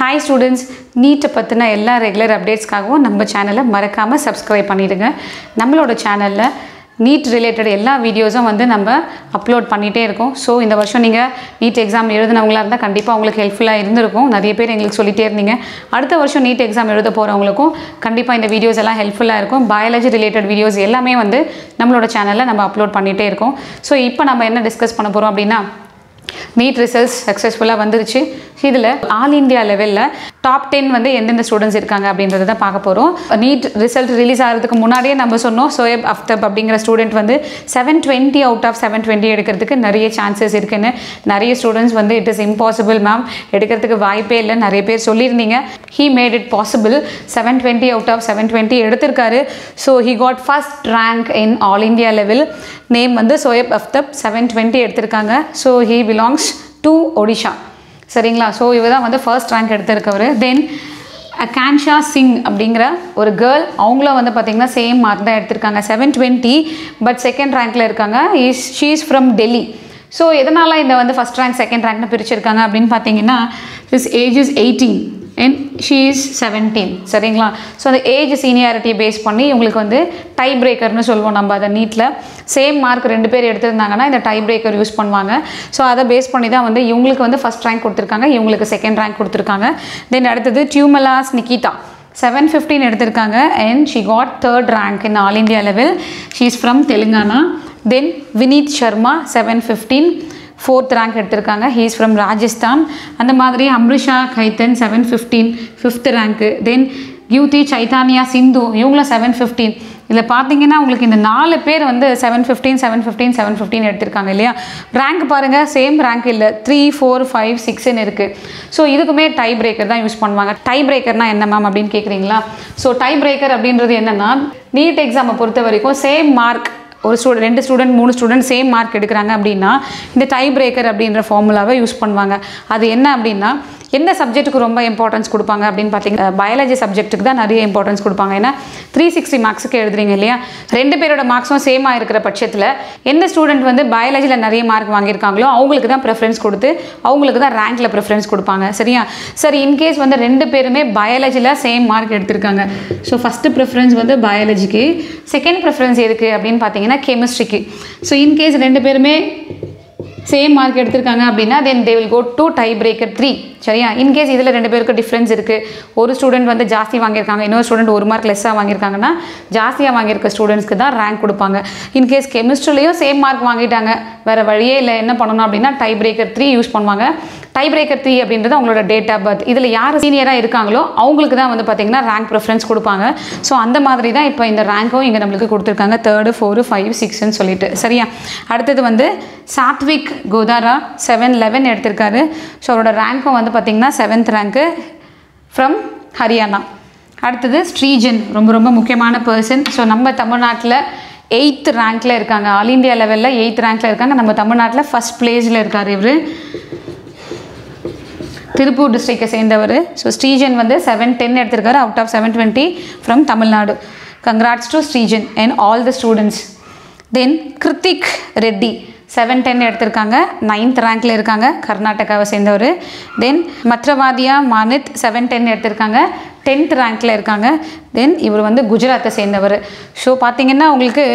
Hi students நீட்டை பற்றின எல்லா ரெகுலர் அப்டேட்ஸ்க்காகவும் நம்ம சேனலை மறக்காமல் சப்ஸ்கிரைப் பண்ணிவிடுங்க நம்மளோட சேனலில் நீட் ரிலேட்டட் எல்லா வீடியோஸும் வந்து நம்ம அப்லோட் பண்ணிகிட்டே இருக்கோம். ஸோ இந்த வருஷம் நீங்கள் நீட் எக்ஸாம் எழுதினவங்களா இருந்தால் கண்டிப்பாக உங்களுக்கு ஹெல்ப்ஃபுல்லாக இருந்திருக்கும். நிறைய பேர் எங்களுக்கு சொல்லிட்டே இருந்தீங்க. அடுத்த வருஷம் நீட் எக்ஸாம் எழுத போகிறவங்களுக்கும் கண்டிப்பாக இந்த வீடியோஸ் எல்லாம் ஹெல்ப்ஃபுல்லாக இருக்கும். பயாலஜி ரிலேட்டட் வீடியோஸ் எல்லாமே வந்து நம்மளோட சேனலில் நம்ம அப்லோட் பண்ணிகிட்டே இருக்கோம். ஸோ இப்போ நம்ம என்ன டிஸ்கஸ் பண்ண போகிறோம் அப்படின்னா நீட் ரிசல்ட்ஸ் சக்ஸஸ்ஃபுல்லாக வந்துருச்சு. இதில் ஆல் இந்தியா லெவலில் டாப் டென் வந்து எந்தெந்த ஸ்டூடெண்ட்ஸ் இருக்காங்க அப்படின்றத தான் பார்க்க போகிறோம் நீட் ரிசல்ட் ரிலீஸ் ஆகிறதுக்கு முன்னாடியே நம்ம சொன்னோம். சோயப் அஃப்தப் அப்படிங்கிற ஸ்டூடெண்ட் வந்து seven twenty out of seven twenty எடுக்கிறதுக்கு நிறைய சான்சஸ் இருக்குன்னு. நிறைய ஸ்டூடெண்ட்ஸ் வந்து இட் இஸ் இம்பாசிபிள் மேம் எடுக்கிறதுக்கு வாய்ப்பே இல்லை. நிறைய பேர் சொல்லியிருந்தீங்க. He made it possible seven twenty out of seven twenty எடுத்திருக்காரு. So he got first rank in all India level name வந்து சோயப் அஃப்தப் செவன் டுவெண்ட்டி எடுத்திருக்காங்க. So he belongs to Odisha சரிங்களா? ஸோ இவர் தான் வந்து ஃபர்ஸ்ட் ரேங்க் எடுத்திருக்கவர். தென் கேன்ஷா சிங் அப்படிங்கிற ஒரு கேர்ள் அவங்களும் வந்து பார்த்திங்கன்னா சேம் மார்க் தான் எடுத்திருக்காங்க. செவன் டுவெண்ட்டி பட் செகண்ட் ரேங்க்கில் இருக்காங்க. Is she's from Delhi so எதனால் இந்த வந்து ஃபஸ்ட் ரேங்க் செகண்ட் ரேங்க்னு பிரிச்சிருக்காங்க அப்படின்னு பார்த்தீங்கன்னா this age is eighteen and she is seventeen சரிங்களா? ஸோ அந்த ஏஜ் சீனியாரிட்டியை பேஸ் பண்ணி இவங்களுக்கு வந்து டை பிரேக்கர்னு சொல்லுவோம் நம்ம அதை நீட்டில் சேம் மார்க் ரெண்டு பேர் எடுத்திருந்தாங்கன்னா இந்த டை பிரேக்கர் யூஸ் பண்ணுவாங்க. ஸோ அதை பேஸ் பண்ணி தான் வந்து இவங்களுக்கு வந்து ஃபஸ்ட் ரேங்க் கொடுத்துருக்காங்க. இவங்களுக்கு செகண்ட் ரேங்க் கொடுத்துருக்காங்க. தென் அடுத்தது டியூமலாஸ் நிக்கிதா செவன் ஃபிஃப்டீன் எடுத்திருக்காங்க. And she got third rank in all India level she is from Telangana then Vineet Sharma seven fifteen fourth rank எடுத்திருக்காங்க. ஹீஸ் ஃப்ரம் ராஜஸ்தான் அந்த மாதிரி Amrisha Kaithan seven fifteen fifth rank then Yuthi Chaitanya Sindhu இவங்களும் seven fifteen இதில் பார்த்தீங்கன்னா உங்களுக்கு இந்த நாலு பேர் வந்து seven fifteen seven fifteen seven fifteen எடுத்திருக்காங்க இல்லையா? ரேங்க் பாருங்கள் சேம் ரேங்க் இல்லை. த்ரீ ஃபோர் ஃபைவ் சிக்ஸ்ன்னு இருக்குது ஸோ இதுக்குமே டை பிரேக்கர் தான் யூஸ் பண்ணுவாங்க. டை பிரேக்கர்னா என்ன மேம் அப்படின்னு கேட்குறீங்களா? ஸோ டை பிரேக்கர் அப்படின்றது என்னென்னா நீட் எக்ஸாமை பொறுத்த வரைக்கும் சேம் மார்க் ஒரு ஸ்டூடெண்ட் ரெண்டு ஸ்டூடெண்ட் மூணு ஸ்டூடெண்ட் சேம் மார்க் எடுக்கிறாங்க அப்படின்னா இந்த டை பிரேக்கர் அப்படின்ற ஃபார்முலாவை யூஸ் பண்ணுவாங்க. அது என்ன அப்படின்னா எந்த சப்ஜெக்ட்டுக்கு ரொம்ப இம்பார்ட்டன்ஸ் கொடுப்பாங்க அப்படின்னு பார்த்தீங்கன்னா பயாலஜி சப்ஜெக்ட்டுக்கு தான் நிறைய இம்பார்ட்டன்ஸ் கொடுப்பாங்க. ஏன்னா த்ரீ சிக்ஸ்டி மார்க்ஸுக்கு எழுதுறீங்க இல்லையா? ரெண்டு பேரோட மார்க்ஸும் சேமாக இருக்கிற பட்சத்தில் எந்த ஸ்டூடெண்ட் வந்து பயாலஜியில் நிறைய மார்க் வாங்கியிருக்காங்களோ அவங்களுக்கு தான் ப்ரிஃபரன்ஸ் கொடுத்து அவங்களுக்கு தான் ரேங்கில் ப்ரிஃபரன்ஸ் கொடுப்பாங்க. சரியா? சரி இன்கேஸ் வந்து ரெண்டு பேருமே பயாலஜியில் சேம் மார்க் எடுத்திருக்காங்க. ஸோ ஃபஸ்ட்டு ப்ரிஃபரன்ஸ் வந்து பயாலஜிக்கு செகண்ட் ப்ரிஃபரன்ஸ் எதுக்கு அப்படின்னு பார்த்தீங்கன்னா கெமிஸ்ட்ரிக்கு ஸோ இன்கேஸ் ரெண்டு பேருமே சேம் மார்க் எடுத்திருக்காங்க அப்படின்னா then they will go to tie breaker three சரியா? இன்கேஸ் இதில் ரெண்டு பேருக்கு டிஃப்ரென்ஸ் இருக்குது ஒரு ஸ்டூடெண்ட் வந்து ஜாஸ்தி வாங்கியிருக்காங்க இன்னொரு ஸ்டூடெண்ட் ஒரு மார்க் லெஸ்ஸாக வாங்கியிருக்காங்கன்னா ஜாஸ்தியாக வாங்கியிருக்க ஸ்டூடெண்ட்ஸ்க்கு தான் ரேங்க் கொடுப்பாங்க. இன்கேஸ் கெமிஸ்ட்ரிலையும் சேம் மார்க் வாங்கிட்டாங்க. வேறு வழியே இல்லை என்ன பண்ணணும் அப்படின்னா டை பிரேக்கர் த்ரீ யூஸ் பண்ணுவாங்க. டை பிரேக்கர் த்ரீ அப்படின்றது அவங்களோட டேட் ஆஃப் பர்த் இதில் யார் சீனியராக இருக்காங்களோ அவங்களுக்கு தான் வந்து பார்த்திங்கன்னா ரேங்க் ப்ரிஃபரன்ஸ் கொடுப்பாங்க. ஸோ அந்த மாதிரி தான் இப்போ இந்த ரேங்க்கும் இங்கே நம்மளுக்கு கொடுத்துருக்காங்க. தேர்டு ஃபோரு ஃபைவ் சிக்ஸ்ன்னு சொல்லிட்டு. சரியா? அடுத்தது வந்து சாத்விக் கோதாரா செவன் லெவன் எடுத்திருக்காரு. ஸோ அவரோட ரேங்க்கும் வந்து பார்த்திங்கன்னா செவன்த் ரேங்க்கு ஃப்ரம் ஹரியானா அடுத்தது ஸ்ரீஜன் ரொம்ப ரொம்ப முக்கியமான பர்சன் ஸோ நம்ம தமிழ்நாட்டில் எயித் ரேங்க்கில் இருக்காங்க. ஆல் இண்டியா லெவலில் எயித் ரேங்க்கில் இருக்காங்க. நம்ம தமிழ்நாட்டில் ஃபஸ்ட் பிளேஸில் இருக்கார் இவர். திருப்பூர் டிஸ்ட்ரிக்டை சேர்ந்தவர். ஸோ ஸ்ரீஜன் வந்து செவன் டென் எடுத்திருக்காரு. Out of seven twenty from Tamil Nadu. Congrats to Srijan and all the students then Kruthik Reddy seven ten எடுத்திருக்காங்க. நைன்த் ரேங்க்கில் இருக்காங்க. கர்நாடகாவை சேர்ந்தவர். Then Mathrawadia Manit seven ten எடுத்திருக்காங்க. டென்த் ரேங்க்கில் இருக்காங்க. தென் இவர் வந்து குஜராத்தை சேர்ந்தவர். ஸோ பார்த்தீங்கன்னா உங்களுக்கு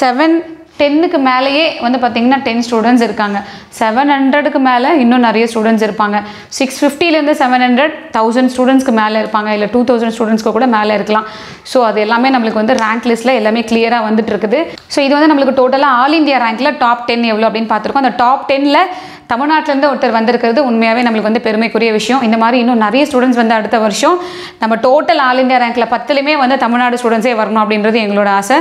செவன் டென்னுக்கு மேலேயே வந்து பார்த்திங்கன்னா டென் ஸ்டூடெண்ட்ஸ் இருக்காங்க. செவன் ஹண்ட்ரடுக்கு மேலே இன்னும் நிறைய ஸ்டூடெண்ட்ஸ் இருப்பாங்க. சிக்ஸ் ஃபிஃப்டிலேருந்து செவன் ஹண்ட்ரட் தௌசண்ட் ஸ்டூடெண்ட்ஸ்க்கு மேலே இருப்பாங்க. இல்லை டூ தௌசண்ட் ஸ்டூடெண்ட்ஸ்க்கு கூட மேலே இருக்கலாம். ஸோ அது எல்லாமே நம்மளுக்கு வந்து ரேங்க் லிஸ்ட்டில் எல்லாமே கிளியராக வந்துட்டு இருக்குது. ஸோ இது வந்து நம்மளுக்கு டோட்டலாக ஆல் இந்தியா ரேங்க்கில் டாப் டென் எவ்வளோ அப்படின்னு பார்த்துருக்கோம். அந்த டாப் டென்னில் தமிழ்நாட்டிலேருந்து ஒருத்தர் வந்திருக்கிறது உண்மையாகவே நம்மளுக்கு வந்து பெருமைக்குரிய விஷயம். இந்த மாதிரி இன்னும் நிறைய ஸ்டூடெண்ட்ஸ் வந்து அடுத்த வருஷம் நம்ம டோட்டல் ஆல் இந்தியா ரேங்க்கில் பத்துலேயுமே வந்து தமிழ்நாடு ஸ்டூடெண்ட்ஸே வரணும் அப்படின்றது எங்களோட ஆசை.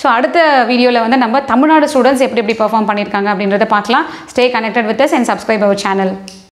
ஸோ அடுத்த வீடியோவில் வந்து நம்ம தமிழ்நாடு ஸ்டூடெண்ட்ஸ் எப்படி எப்படி பர்ஃபார்ம் பண்ணியிருக்காங்க அப்படின்றத பார்க்கலாம். Stay connected with us and subscribe our channel